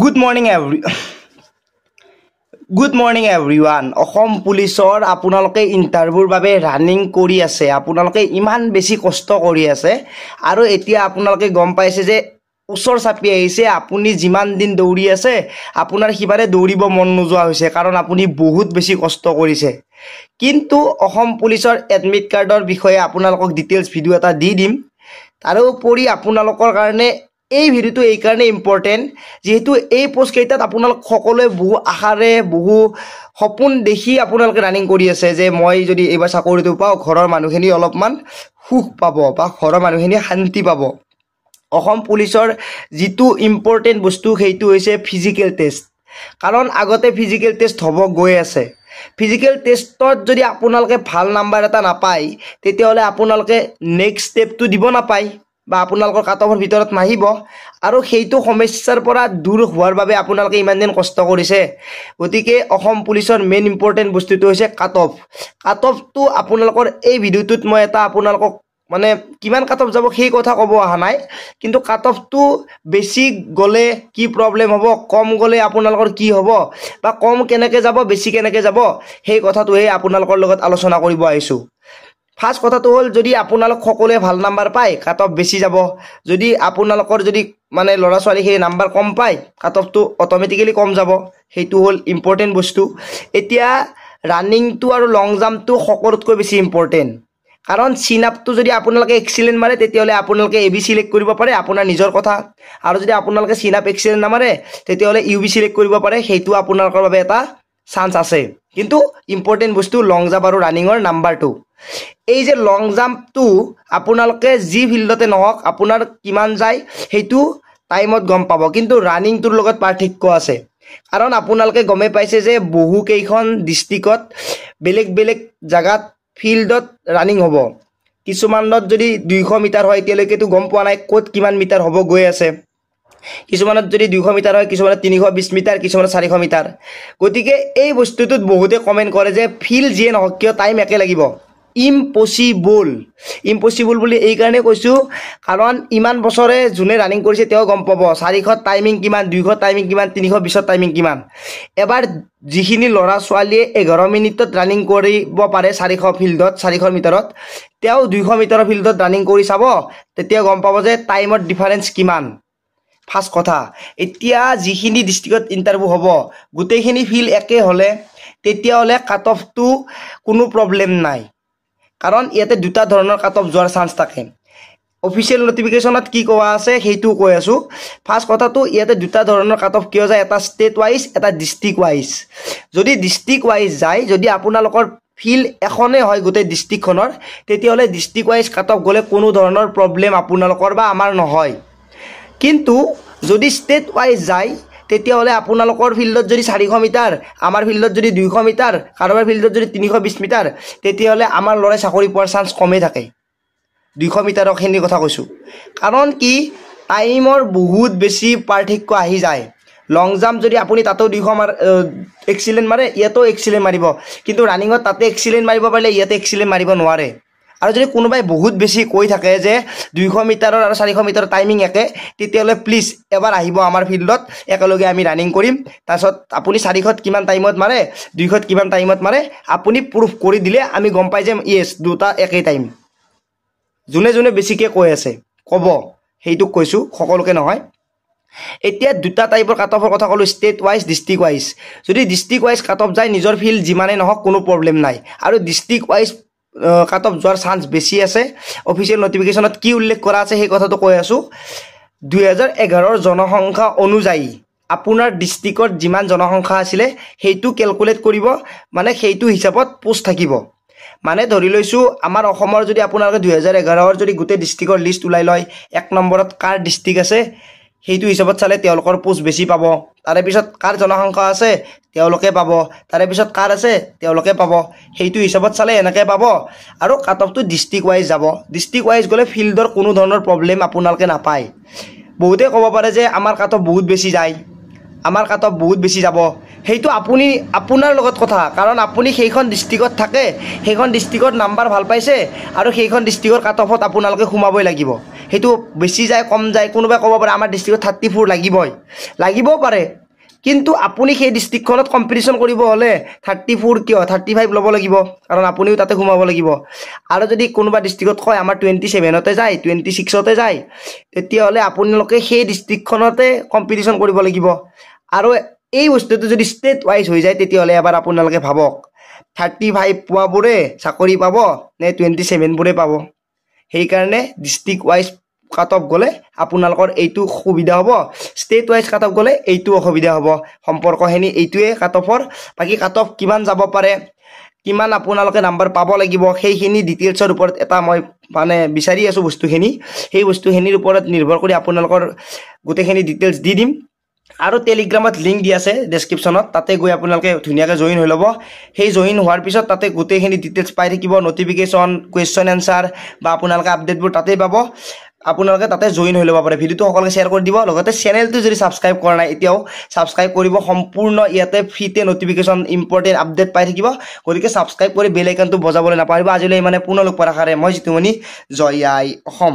Good morning every good morning everyone Assam পুলিচৰ আপোনালোকে ইণ্টাৰভিউৰ বাবে ৰানিং কৰি আছে। আপোনালোকে ইমান বেছি কষ্ট কৰি আছে। আৰু এতিয়া আপোনালোকে গম পাইছে যে ওচৰ চাপি আহিছে। আপুনি যিমান দিন দৌৰি আছে আপোনাৰ সিমানে দৌৰিব মন নোযোৱা হৈছে কাৰণ আপুনি বহুত বেছি কষ্ট কৰিছে। কিন্তু অসম পুলিচৰ এডমিট কাৰ্ডৰ বিষয়ে আপোনালোকক ডিটেইলছ ভিডিঅ' এটা দি দিম। তাৰোপৰি আপোনালোকৰ কাৰণে এই ভিডিঅ'টো এইকাৰণে ইম্পৰ্টেণ্ট যিহেতু এই পষ্টকেইটাত আপোনালোক সকলোৱে বহু আশাৰে বহু সপোন দেখি আপোনালোকে ৰানিং কৰি আছে যে মই যদি এইবাৰ চাকৰিটো পাওঁ ঘৰৰ মানুহখিনি অলপমান সুখ পাব বা ঘৰৰ মানুহখিনি শান্তি পাব। অসম পুলিচৰ যিটো ইম্পৰ্টেণ্ট বস্তু সেইটো হৈছে ফিজিকেল টেষ্ট কাৰণ আগতে ফিজিকেল টেষ্ট হ'ব গৈ আছে। ফিজিকেল টেষ্টত যদি আপোনালোকে ভাল নাম্বাৰ এটা নাপায় তেতিয়াহ'লে আপোনালোকে নেক্সট ষ্টেপটো দিব নাপায়। বা আপোনালোকৰ কাট অফৰ ভিতৰত নাহিব। আৰু সেইটো সমস্যাৰ পৰা দূৰ হোৱাৰ বাবে আপোনালোকে ইমান দিন কষ্ট কৰিছে। গতিকে অসম পুলিচৰ মেইন ইম্পৰ্টেণ্ট বস্তুটো হৈছে কাট অফ কাট অফটো আপোনালোকৰ এই ভিডিঅ'টোত মই এটা আপোনালোকক মানে কিমান কাট অফ যাব সেই কথা ক'ব অহা নাই। কিন্তু কাট অফটো বেছি গ'লে কি প্ৰব্লেম হ'ব কম গ'লে আপোনালোকৰ কি হ'ব বা কম কেনেকৈ যাব বেছি কেনেকৈ যাব সেই কথাটোহে আপোনালোকৰ লগত আলোচনা কৰিব আহিছোঁ। ফাৰ্ষ্ট কথাটো হ'ল যদি আপোনালোক সকলোৱে ভাল নাম্বাৰ পায় কাট অফ বেছি যাব। যদি আপোনালোকৰ যদি মানে ল'ৰা ছোৱালীখিনি নাম্বাৰ কম পায় কাট অফটো অট'মেটিকেলি কম যাব। সেইটো হ'ল ইম্পৰ্টেণ্ট বস্তু। এতিয়া ৰানিংটো আৰু লং জাম্পটো সকলোতকৈ বেছি ইম্পৰ্টেণ্ট কাৰণ চিন আপটো যদি আপোনালোকে এক্সিলেণ্ট মাৰে তেতিয়াহ'লে আপোনালোকে এ বি চিলেক্ট কৰিব পাৰে আপোনাৰ নিজৰ কথা। আৰু যদি আপোনালোকে চিন আপ এক্সিলেণ্ট নামাৰে তেতিয়াহ'লে ইউ বি চিলেক্ট কৰিব পাৰে সেইটো আপোনালোকৰ বাবে এটা চান্স আছে। কিন্তু ইম্পৰ্টেণ্ট বস্তু লং জাম্প আৰু ৰানিঙৰ নাম্বাৰটো এই যে লং জাম্পটো আপোনালোকে যি ফিল্ডতে নহওক আপোনাৰ কিমান যায় সেইটো টাইমত গম পাব। কিন্তু ৰানিংটোৰ লগত পাৰ্থক্য আছে। কাৰণ আপোনালোকে গমেই পাইছে যে বহুকেইখন ডিষ্ট্ৰিক্টত বেলেগ বেলেগ জেগাত ফিল্ডত ৰানিং হ'ব। কিছুমানত যদি দুইশ মিটাৰ হয় এতিয়ালৈকেতো গম পোৱা নাই ক'ত কিমান মিটাৰ হ'ব গৈ আছে। কিছুমানত যদি দুইশ মিটাৰ হয় কিছুমানত তিনিশ বিছ মিটাৰ কিছুমানত চাৰিশ মিটাৰ। গতিকে এই বস্তুটোত বহুতে কমেণ্ট কৰে যে ফিল্ড যিয়ে নহওক কিয় টাইম একে লাগিব। ইম্পচিবল ইম্পচিবল বুলি এইকাৰণে কৈছোঁ কাৰণ ইমান বছৰে যোনে ৰানিং কৰিছে তেওঁ গম পাব চাৰিশ টাইমিং কিমান দুইশ টাইমিং কিমান তিনিশ বিছত টাইমিং কিমান। এবাৰ যিখিনি ল'ৰা ছোৱালীয়ে এঘাৰ মিনিটত ৰানিং কৰিব পাৰে চাৰিশ ফিল্ডত চাৰিশ মিটাৰত তেওঁ দুইশ মিটাৰৰ ফিল্ডত ৰানিং কৰি চাব তেতিয়া গম পাব যে টাইমৰ ডিফাৰেঞ্চ কিমান। ফাৰ্ষ্ট কথা এতিয়া যিখিনি ডিষ্ট্ৰিক্টত ইণ্টাৰভিউ হ'ব গোটেইখিনি ফিল্ড একে হ'লে তেতিয়াহ'লে কাট অফটো কোনো প্ৰব্লেম নাই। কাৰণ ইয়াতে দুটা ধৰণৰ কাট অফ যোৱাৰ চান্স থাকে। অফিচিয়েল নটিফিকেশ্যনত কি কোৱা আছে সেইটো কৈ আছোঁ। ফাৰ্ষ্ট কথাটো ইয়াতে দুটা ধৰণৰ কাট অফ কিয় যায় এটা ষ্টেট ৱাইজ এটা ডিষ্ট্ৰিক্ট ৱাইজ যদি ডিষ্ট্ৰিক্ট ৱাইজ যায় যদি আপোনালোকৰ ফিল্ড এখনেই হয় গোটেই ডিষ্ট্ৰিক্টখনৰ তেতিয়াহ'লে ডিষ্ট্ৰিক্ট ৱাইজ কাট অফ গ'লে কোনো ধৰণৰ প্ৰব্লেম আপোনালোকৰ বা আমাৰ নহয়। কিন্তু যদি ষ্টেট ৱাইজ যায় তেতিয়াহ'লে আপোনালোকৰ ফিল্ডত যদি চাৰিশ মিটাৰ আমাৰ ফিল্ডত যদি দুইশ মিটাৰ কাৰোবাৰ ফিল্ডত যদি তিনিশ বিছ মিটাৰ তেতিয়াহ'লে আমাৰ ল'ৰাই চাকৰি পোৱাৰ চান্স কমেই থাকে। দুইশ মিটাৰৰখিনিৰ কথা কৈছোঁ। কাৰণ কি টাইমৰ বহুত বেছি পাৰ্থক্য আহি যায়। লং জাম্প যদি আপুনি তাতেও দুইশ মাৰ এক্সিলেণ্ট মাৰে ইয়াতো এক্সিলেণ্ট মাৰিব। কিন্তু ৰানিঙত তাতে এক্সিলেণ্ট মাৰিব পাৰিলে ইয়াতে এক্সিলেণ্ট মাৰিব নোৱাৰে। আৰু যদি কোনোবাই বহুত বেছি কৈ থাকে যে দুইশ মিটাৰৰ আৰু চাৰিশ মিটাৰৰ টাইমিং একে তেতিয়াহ'লে প্লিজ এবাৰ আহিব আমাৰ ফিল্ডত একেলগে আমি ৰানিং কৰিম। তাৰপিছত আপুনি চাৰিশত কিমান টাইমত মাৰে দুইশত কিমান টাইমত মাৰে আপুনি প্ৰুফ কৰি দিলে আমি গম পাই যে য়েছ দুটা একেই টাইম যোনে যোনে বেছিকৈ কৈ আছে ক'ব সেইটোক কৈছোঁ সকলোকে নহয়। এতিয়া দুটা টাইপৰ কাট অফৰ কথা ক'লোঁ ষ্টেট ৱাইজ ডিষ্ট্ৰিক্ট ৱাইজ যদি ডিষ্ট্ৰিক্ট ৱাইজ কাট অফ যায় নিজৰ ফিল্ড যিমানেই নহওক কোনো প্ৰব্লেম নাই। আৰু ডিষ্ট্ৰিক্ট ৱাইজ কাট অফ যোৱাৰ চান্স বেছি আছে। অফিচিয়েল নটিফিকেশ্যনত কি উল্লেখ কৰা আছে সেই কথাটো কৈ আছোঁ। দুহেজাৰ এঘাৰৰ জনসংখ্যা অনুযায়ী আপোনাৰ ডিষ্ট্ৰিক্টত যিমান জনসংখ্যা আছিলে সেইটো কেলকুলেট কৰিব। মানে সেইটো হিচাপত পোষ্ট থাকিব। মানে ধৰি লৈছোঁ আমাৰ অসমৰ যদি আপোনালোকে দুহেজাৰ এঘাৰৰ যদি গোটেই ডিষ্ট্ৰিক্টৰ লিষ্ট ওলাই লয় এক নম্বৰত কাৰ ডিষ্ট্ৰিক্ট আছে সেইটো হিচাপত চালে তেওঁলোকৰ পোষ্ট বেছি পাব। তাৰে পিছত কাৰ জনসংখ্যা আছে তেওঁলোকে পাব। তাৰে পিছত কাৰ আছে? তেওঁলোকে পাব। সেইটো হিচাপত চালে এনেকৈ পাব। আৰু কাট অফটো ডিষ্ট্ৰিক্ট ৱাইজ যাব। ডিষ্ট্ৰিক্ট ৱাইজ গ'লে ফিল্ডৰ কোনো ধৰণৰ প্ৰব্লেম আপোনালোকে নাপায়। বহুতে ক'ব পাৰে যে আমাৰ কাট অফ বহুত বেছি যায়। আমাৰ কাট অফ বহুত বেছি যাব। সেইটো আপুনি আপোনাৰ লগত কথা। কাৰণ আপুনি সেইখন ডিষ্ট্ৰিক্টত থাকে। সেইখন ডিষ্ট্ৰিক্টত নাম্বাৰ ভাল পাইছে। আৰু সেইখন ডিষ্ট্ৰিক্টৰ কাট অফত আপোনালোকে সোমাবই লাগিব। সেইটো বেছি যায় কম যায়। কোনোবাই ক'ব পাৰে আমাৰ ডিষ্ট্ৰিক্টত থাৰ্টি ফ'ৰ লাগিবই। লাগিবও পাৰে। কিন্তু আপুনি সেই ডিষ্ট্ৰিক্টখনত কম্পিটিশ্যন কৰিব হ'লে থাৰ্টি ফ'ৰ কিয় থাৰ্টি ফাইভ ল'ব লাগিব। কাৰণ আপুনিও তাতে সোমাব লাগিব। আৰু যদি কোনোবা ডিষ্ট্ৰিক্টত কয় আমাৰ টুৱেণ্টি ছেভেনতে যায় টুৱেণ্টি ছিক্সতে যায় তেতিয়াহ'লে আপোনালোকে সেই ডিষ্ট্ৰিক্টখনতে কম্পিটিশ্যন কৰিব লাগিব। আৰু এই বস্তুটো যদি ষ্টেট ৱাইজ হৈ যায় তেতিয়াহ'লে এবাৰ আপোনালোকে ভাবক থাৰ্টি ফাইভ পোৱাবোৰে চাকৰি পাব নে টুৱেণ্টি ছেভেনবোৰে পাব? সেইকাৰণে ডিষ্ট্ৰিক্ট ৱাইজ কাট অফ গ'লে আপোনালোকৰ এইটো সুবিধা হ'ব। ষ্টেট ৱাইজ কাট অফ গ'লে এইটো অসুবিধা হ'ব। সম্পৰ্কখিনি এইটোৱে কাট অফৰ বাকী কাট অফ কিমান যাব পাৰে কিমান আপোনালোকে নাম্বাৰ পাব লাগিব সেইখিনি ডিটেইলছৰ ওপৰত এটা মই মানে বিচাৰি আছোঁ বস্তুখিনি। সেই বস্তুখিনিৰ ওপৰত নিৰ্ভৰ কৰি আপোনালোকৰ গোটেইখিনি ডিটেইলছ দি দিম। আৰু টেলিগ্ৰামত লিংক দি আছে ডেছক্ৰিপশ্যনত তাতে গৈ আপোনালোকে ধুনীয়াকৈ জইন হৈ ল'ব। সেই জইন হোৱাৰ পিছত তাতে গোটেইখিনি ডিটেইলছ পাই থাকিব। নটিফিকেশ্যন কুৱেশ্যন এনচাৰ বা আপোনালোকে আপডেটবোৰ তাতেই পাব। আপোনালোকে তাতে জইন হৈ ল'ব পাৰে। ভিডিঅ'টো সকলোকে শ্বেয়াৰ কৰি দিব লগতে চেনেলটো যদি ছাবস্ক্ৰাইব কৰা নাই এতিয়াও ছাবস্ক্ৰাইব কৰিব। সম্পূৰ্ণ ইয়াতে ফ্ৰীতে নটিফিকেশ্যন ইম্পৰ্টেণ্ট আপডেট পাই থাকিব। গতিকে ছাবস্ক্ৰাইব কৰি বেল আইকনটো বজাবলৈ নাপাহৰিব। আজিলৈ মানে পুনৰ পোৱাৰ আশাৰে মই জিতুমণি জয় আই অসম।